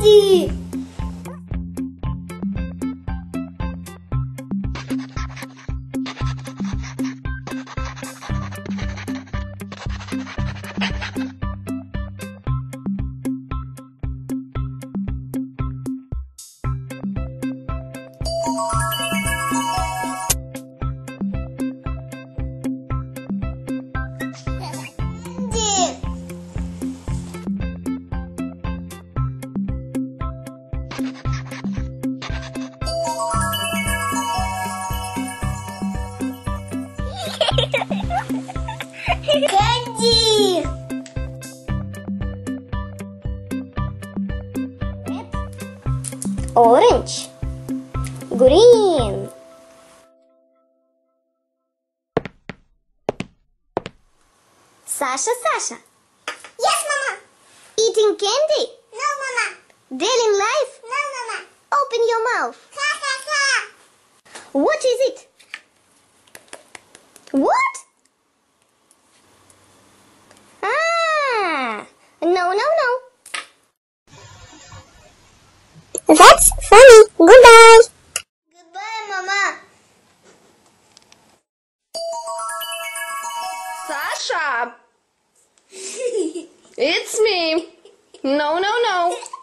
鸡 Orange. Green. Sasha, Sasha. Yes, Mama. Eating candy. No, Mama. Daily life. No, Mama. Open your mouth. What is it? What? That's funny. Goodbye. Goodbye, Mama. Sasha! it's me. No, no, no.